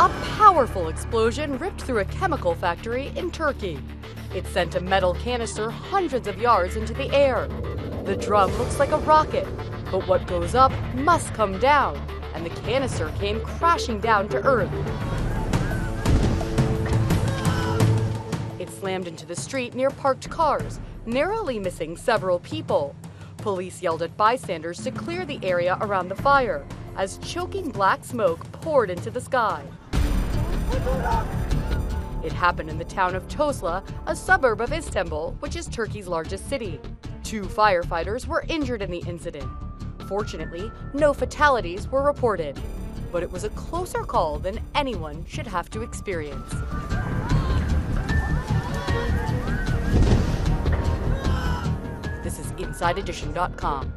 A powerful explosion ripped through a chemical factory in Turkey. It sent a metal canister hundreds of yards into the air. The drum looks like a rocket, but what goes up must come down, and the canister came crashing down to Earth. It slammed into the street near parked cars, narrowly missing several people. Police yelled at bystanders to clear the area around the fire as choking black smoke poured into the sky. It happened in the town of Tuzla, a suburb of Istanbul, which is Turkey's largest city. Two firefighters were injured in the incident. Fortunately, no fatalities were reported, but it was a closer call than anyone should have to experience. This is InsideEdition.com.